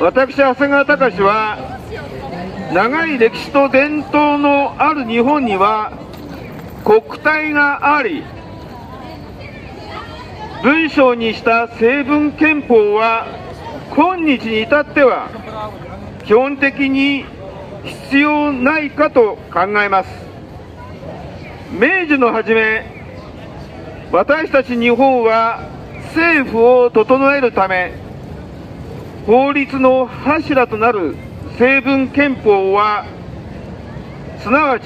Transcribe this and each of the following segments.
私、長谷川隆は、長い歴史と伝統のある日本には、国体があり、文章にした成文憲法は、今日に至っては、基本的に必要ないかと考えます。明治の初め、私たち日本は政府を整えるため、法律の柱となる成文憲法は、すなわち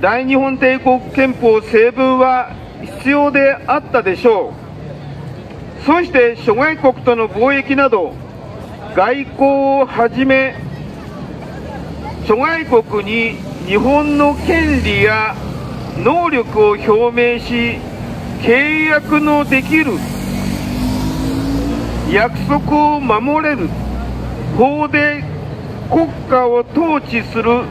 大日本帝国憲法成文は必要であったでしょう。そして諸外国との貿易など、外交をはじめ、諸外国に日本の権利や能力を表明し、契約のできる約束を守れる法で国家を統治する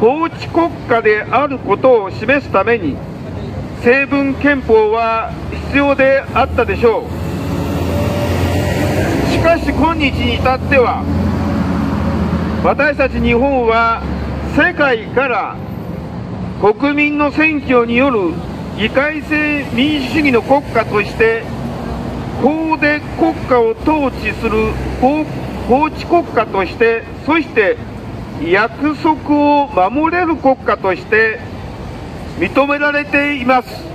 法治国家であることを示すために成文憲法は必要であったでしょう。しかし今日に至っては私たち日本は世界から国民の選挙による議会制民主主義の国家として法で国家を統治する法治国家としてそして約束を守れる国家として認められています。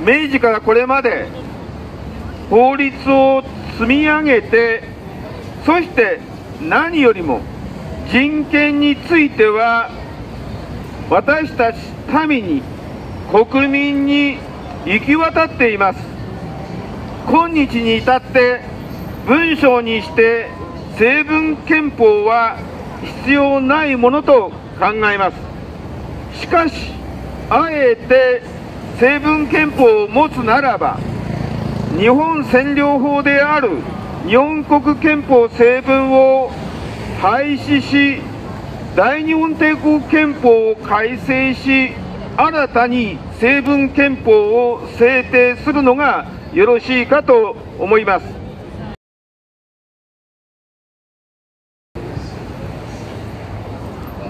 明治からこれまで法律を積み上げてそして何よりも人権については私たち民に国民に行き渡っています。今日に至って文章にして成文憲法は必要ないものと考えます。しかしあえて成文憲法を持つならば日本占領法である日本国憲法成文を廃止し大日本帝国憲法を改正し新たに成文憲法を制定するのがよろしいかと思います。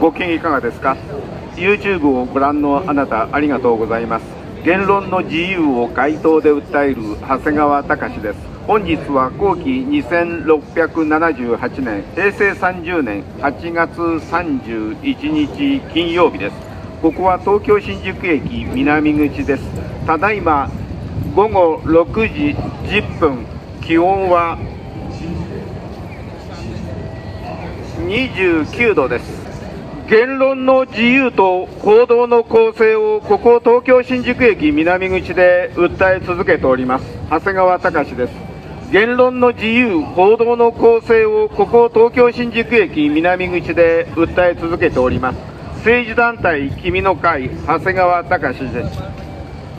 ご機嫌いかがですか？YouTube をご覧のあなたありがとうございます。言論の自由を街頭で訴える長谷川隆です。本日は後期2678年平成30年8月31日金曜日です。ここは東京新宿駅南口です。ただいま午後6時10分気温は29度です。言論の自由と行動の公正をここ東京新宿駅南口で訴え続けております。長谷川隆です。言論の自由報道の公正をここ東京新宿駅南口で訴え続けております。政治団体君の会長谷川隆です。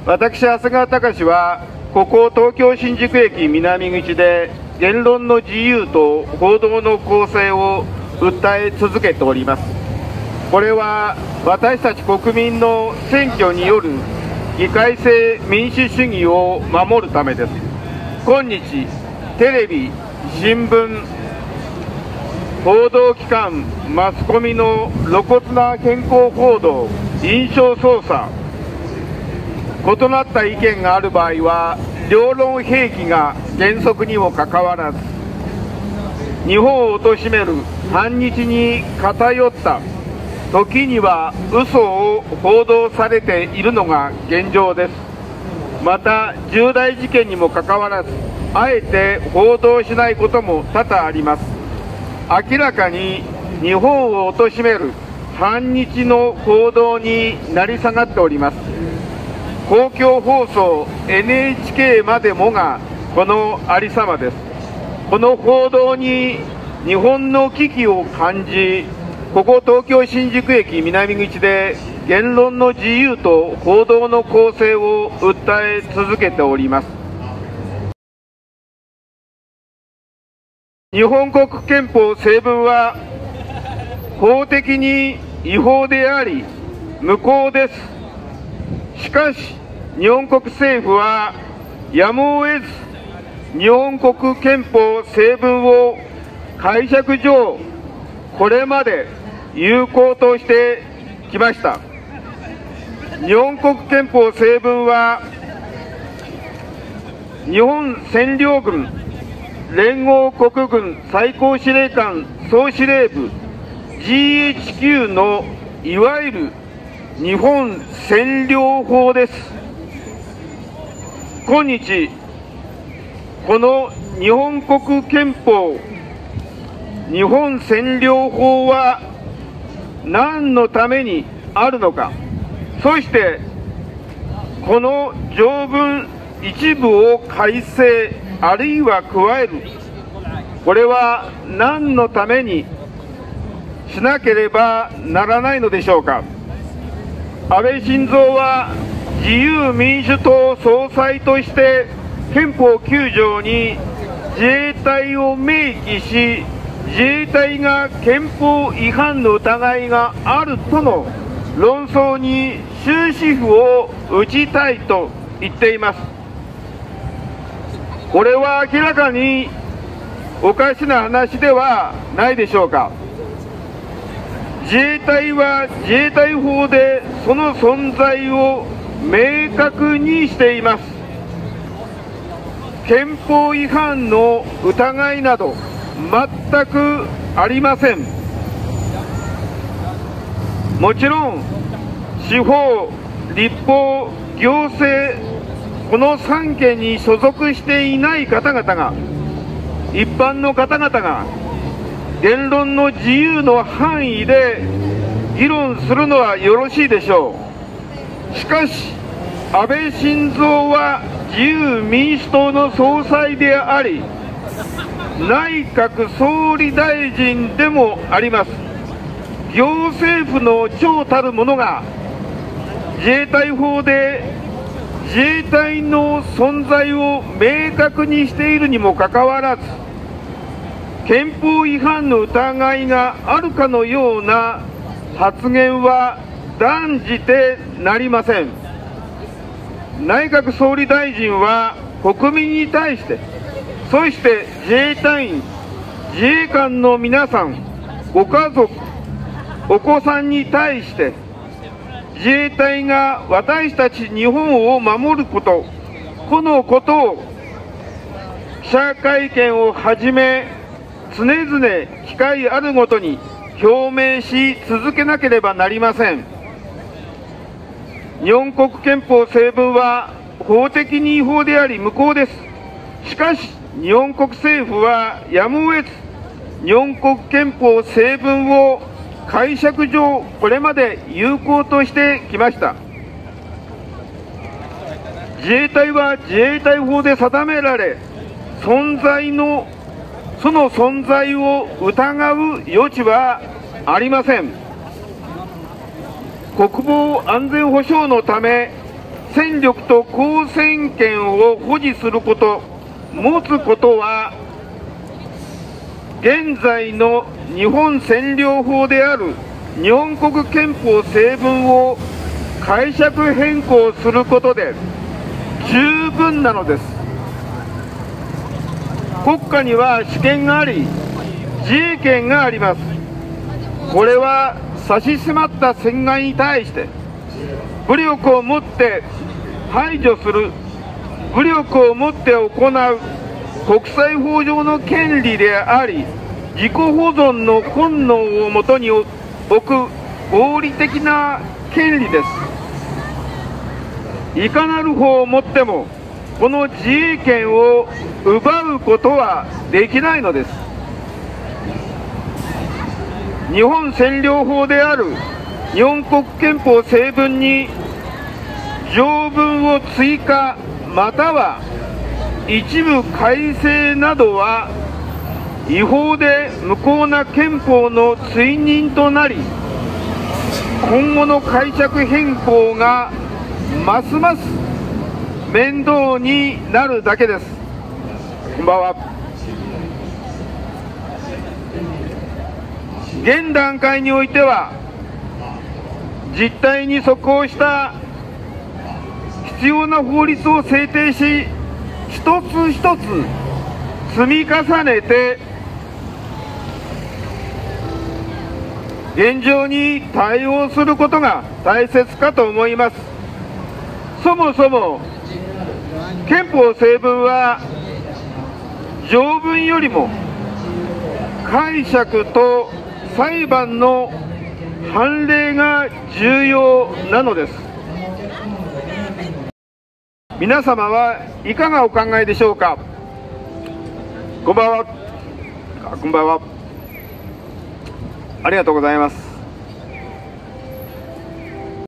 私長谷川隆はここ東京新宿駅南口で言論の自由と報道の公正を訴え続けております。これは私たち国民の選挙による議会制民主主義を守るためです。今日テレビ新聞報道機関マスコミの露骨な健康報道印象操作。異なった意見がある場合は両論兵器が原則にもかかわらず日本を貶める反日に偏った時には嘘を報道されているのが現状です。また重大事件にもかかわらずあえて報道しないことも多々あります。明らかに日本を貶める反日の報道になり下がっております。公共放送 NHK までもがこのありさまです。この報道に日本の危機を感じここ東京新宿駅南口で言論の自由と報道の公正を訴え続けております。日本国憲法成文は法的に違法であり無効です。しかし日本国政府はやむを得ず日本国憲法成文を解釈上これまで有効としてきました。日本国憲法成文は日本占領軍連合国軍最高司令官総司令部 GHQ のいわゆる日本占領法です。今日この日本国憲法日本占領法は何のためにあるのか。そしてこの条文一部を改正。あるいは加える。これは何のためにしなければならないのでしょうか。安倍晋三は自由民主党総裁として憲法9条に自衛隊を明記し自衛隊が憲法違反の疑いがあるとの論争に終止符を打ちたいと言っています。これは明らかにおかしな話ではないでしょうか。自衛隊は自衛隊法でその存在を明確にしています。憲法違反の疑いなど全くありません。もちろん司法立法行政この3県に所属していない方々が一般の方々が言論の自由の範囲で議論するのはよろしいでしょう。しかし安倍晋三は自由民主党の総裁であり内閣総理大臣でもあります。行政府の長たる者が自衛隊法で自衛隊の存在を明確にしているにもかかわらず憲法違反の疑いがあるかのような発言は断じてなりません。内閣総理大臣は国民に対してそして自衛隊員自衛官の皆さんご家族お子さんに対して自衛隊が私たち日本を守ることこのことを記者会見をはじめ常々機会あるごとに表明し続けなければなりません。日本国憲法成文は法的に違法であり無効です。しかし日本国政府はやむを得ず日本国憲法成文を解釈上これまで有効としてきました。自衛隊は自衛隊法で定められ存在のその存在を疑う余地はありません。国防安全保障のため戦力と交戦権を保持すること持つことは現在の日本占領法である日本国憲法成文を解釈変更することで十分なのです。国家には主権があり自衛権があります。これは差し迫った戦害に対して武力をもって排除する武力をもって行う国際法上の権利であり自己保存の本能をもとに置く合理的な権利です。いかなる法をもってもこの自衛権を奪うことはできないのです。日本占領法である日本国憲法成文に条文を追加または一部改正などは違法で無効な憲法の追認となり今後の解釈変更がますます面倒になるだけです。こんばんは。現段階においては実態に即応した必要な法律を制定し一つ一つ積み重ねて現状に対応することが大切かと思います。そもそも憲法成文は条文よりも解釈と裁判の判例が重要なのです。皆様はいかがお考えでしょうか？こんばんは。こんばんは。ありがとうございます。